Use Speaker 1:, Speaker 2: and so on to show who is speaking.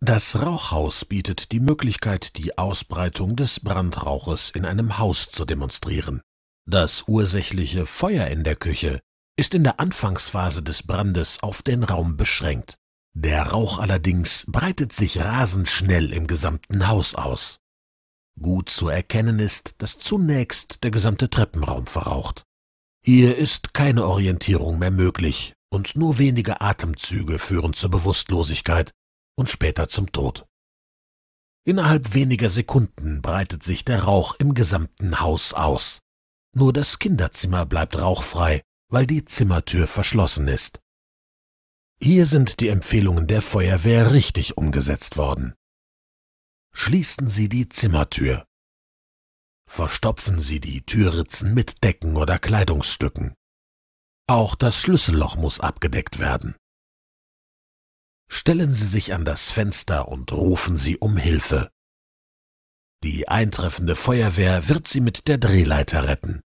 Speaker 1: Das Rauchhaus bietet die Möglichkeit, die Ausbreitung des Brandrauches in einem Haus zu demonstrieren. Das ursächliche Feuer in der Küche ist in der Anfangsphase des Brandes auf den Raum beschränkt. Der Rauch allerdings breitet sich rasend schnell im gesamten Haus aus. Gut zu erkennen ist, dass zunächst der gesamte Treppenraum verraucht. Hier ist keine Orientierung mehr möglich und nur wenige Atemzüge führen zur Bewusstlosigkeit und später zum Tod. Innerhalb weniger Sekunden breitet sich der Rauch im gesamten Haus aus. Nur das Kinderzimmer bleibt rauchfrei, weil die Zimmertür verschlossen ist. Hier sind die Empfehlungen der Feuerwehr richtig umgesetzt worden. Schließen Sie die Zimmertür. Verstopfen Sie die Türritzen mit Decken oder Kleidungsstücken. Auch das Schlüsselloch muss abgedeckt werden. Stellen Sie sich an das Fenster und rufen Sie um Hilfe. Die eintreffende Feuerwehr wird Sie mit der Drehleiter retten.